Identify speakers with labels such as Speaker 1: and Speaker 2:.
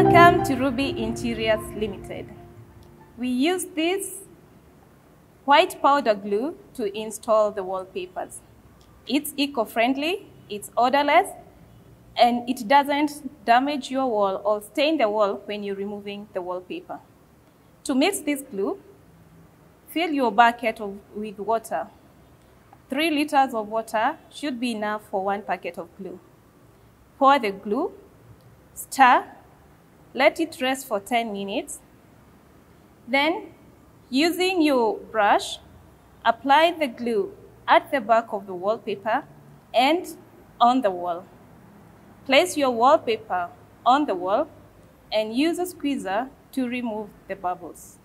Speaker 1: Welcome to Ruby Interiors Limited. We use this white powder glue to install the wallpapers. It's eco-friendly, it's odorless, and it doesn't damage your wall or stain the wall when you're removing the wallpaper. To mix this glue, fill your bucket of, with water. Three liters of water should be enough for one packet of glue. Pour the glue, stir, let it rest for 10 minutes. Then, using your brush, apply the glue at the back of the wallpaper and on the wall. Place your wallpaper on the wall and use a squeezer to remove the bubbles.